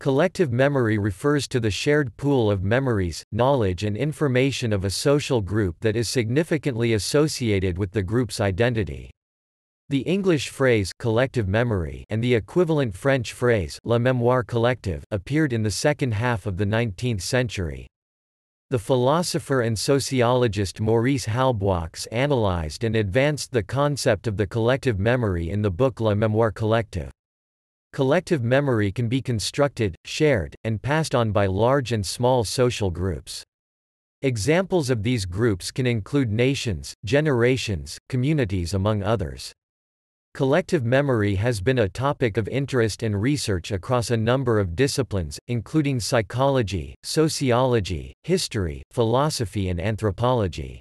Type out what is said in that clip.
Collective memory refers to the shared pool of memories, knowledge and information of a social group that is significantly associated with the group's identity. The English phrase collective memory and the equivalent French phrase la mémoire collective appeared in the second half of the 19th century. The philosopher and sociologist Maurice Halbwachs analyzed and advanced the concept of the collective memory in the book La Mémoire collective. Collective memory can be constructed, shared, and passed on by large and small social groups. Examples of these groups can include nations, generations, communities among others. Collective memory has been a topic of interest and research across a number of disciplines, including psychology, sociology, history, philosophy and anthropology.